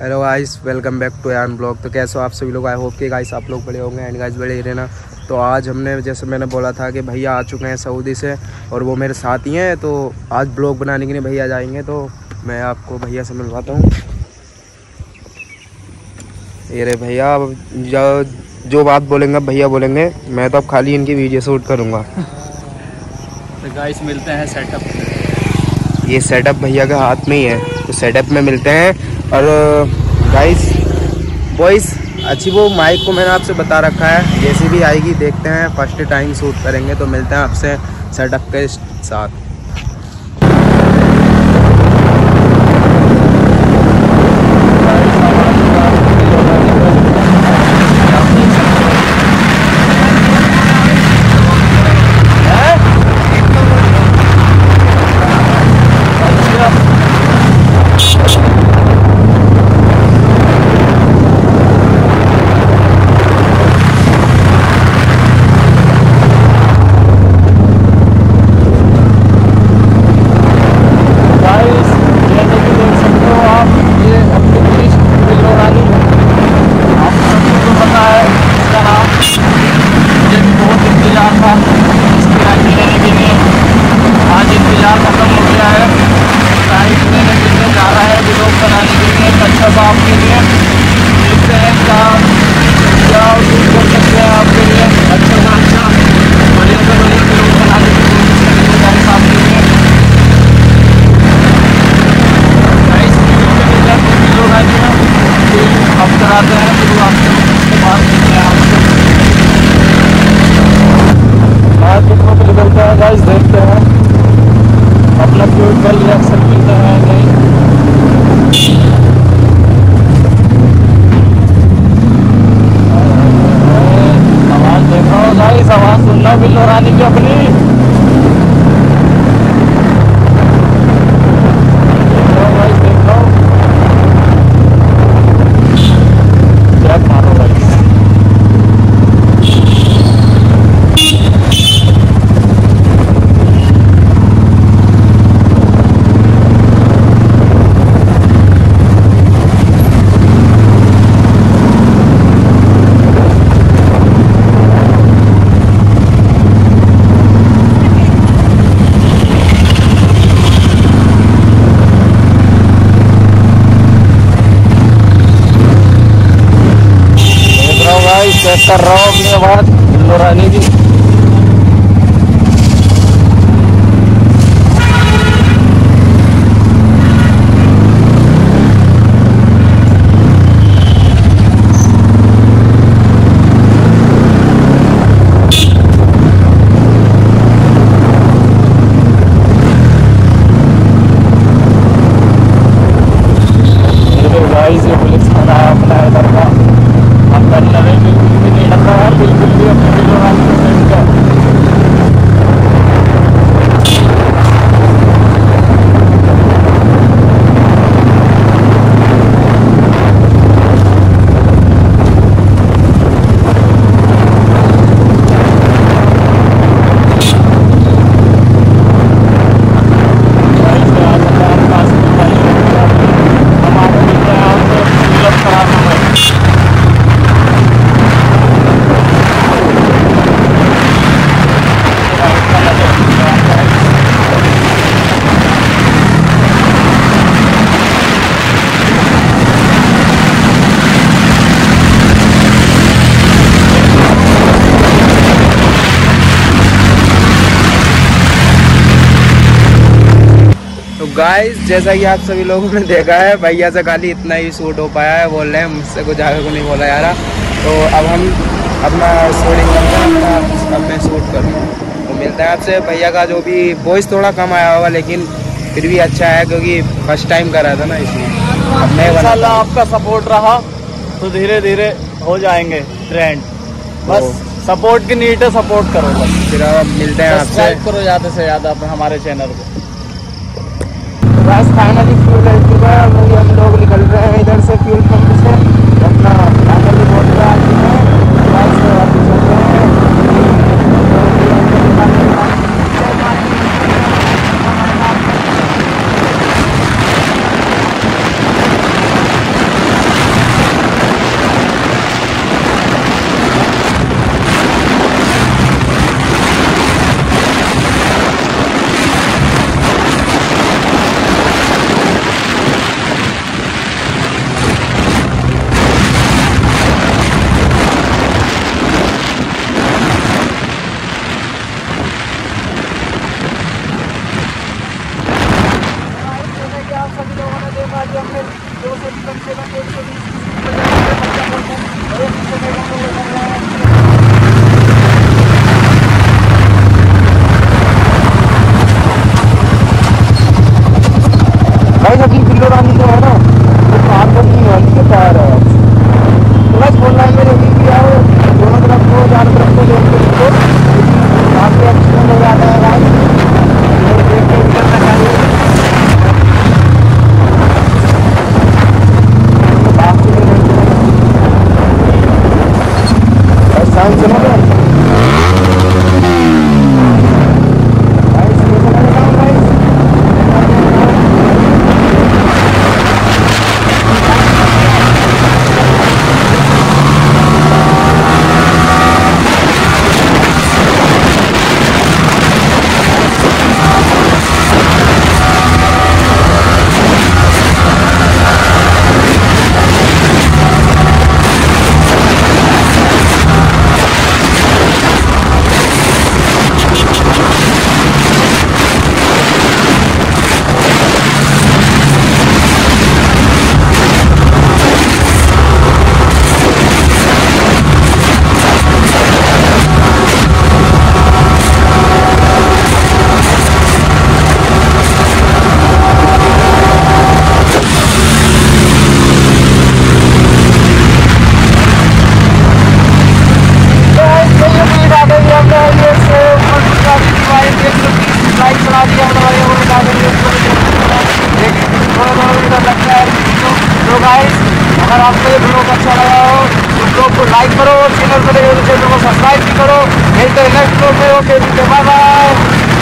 Hello guys welcome back to यान blog तो कैसे हो आप सभी लोग? आई होप के गाइस आप लोग बड़े होंगे एंड गाइस बड़े ही रहना। तो आज हमने, जैसे मैंने बोला था कि भैया आ चुके हैं सऊदी से और वो मेरे साथ ही हैं तो आज ब्लॉग बनाने के लिए भैया जाएँगे। तो मैं आपको भैया से मिलवाता हूँ। ये रे भैया, अब जो बात बोलेंगे भैया बोलेंगे। मैं तो अब खाली इनकी वीडियो शूट करूँगा। तो गाइस मिलते हैं सेटअप ये सेटअप भैया के हाथ में ही है। तो सेटअप में मिलते हैं। और गाइस बॉइस अच्छी वो माइक को मैंने आपसे बता रखा है। जैसी भी आएगी, देखते हैं। फ़र्स्ट टाइम शूट करेंगे तो मिलते हैं आपसे सेटअप के साथ। Nurani Jawa benih कर रहा हूँ अपनी आवाज़ बिल्लो रानी की देखो गाइस ये पुलिस थाना है अपना इधर का अंदर लगे बिल्कुल भी नहीं लग रहा है बिल्कुल भी अपने बिल्लो रानी के साइड का गाइस ये आज हमारे पास में भाई हम आगे मिलते हैं आपसे फ़िल्म कराना है तो गाइस जैसा कि आप सभी लोगों ने देखा है भैया से खाली इतना ही शूट हो पाया है बोल रहे हैं मुझसे कुछ आगे को नहीं बोला रहा। तो अब हम अपना शूटिंग हैं अब मैं शूट करूँ तो मिलता है आपसे भैया का जो भी वॉइस थोड़ा कम आया होगा लेकिन फिर भी अच्छा है क्योंकि फ़र्स्ट टाइम करा था ना इसलिए। अब आपका सपोर्ट रहा तो धीरे धीरे हो जाएँगे ट्रेंड बस सपोर्ट की नीड है सपोर्ट करो बस। फिर अब मिलते हैं आपसे। करो ज़्यादा से ज़्यादा हमारे चैनल को। बस फाइनली फ्यूल हो चुका है अभी हम लोग निकल रहे हैं, इधर से फ्यूल पंप से। अगर आपको ये ब्लॉग अच्छा लगा हो तो ब्लॉग को लाइक करो को चैनल को सब्सक्राइब भी करो। नहीं तो नेक्स्ट ब्लॉग में ओके बाय बाय